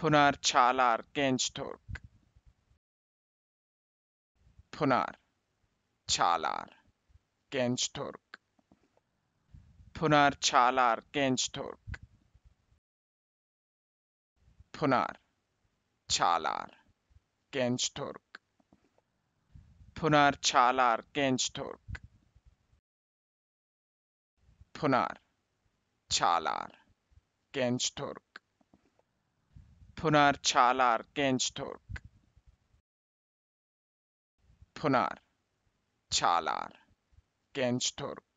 Pınar çalar genç Türk. Pınar çalar genç Türk. Pınar çalar genç Türk. Pınar çalar genç Türk. Pınar çalar genç Türk. Pınar çalar genç Türk. Punar Chalar Gençtürk Punar Chalar Gençtürk